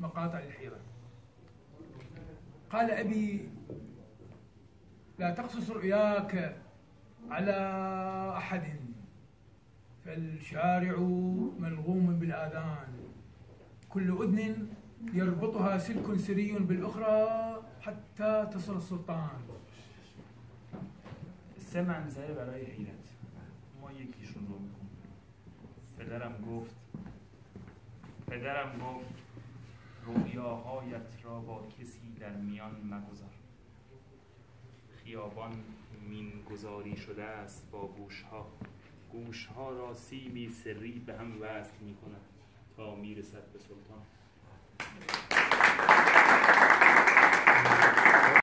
مقاطع الحيرة. قال أبي لا تقصص رؤياك على أحد فالشارع ملغوم بالآذان. كل أذن يربطها سلك سري بالأخرى حتى تصل السلطان. سه منظره برای حیرت ما یکیشون رو پدرم گفت پدرم گفت رویاهایت را با کسی در میان مگذار. خیابان مین گذاری شده است با گوشها. گوشها را سیمی سری به هم وصل می کند تا می‌رسد به سلطان.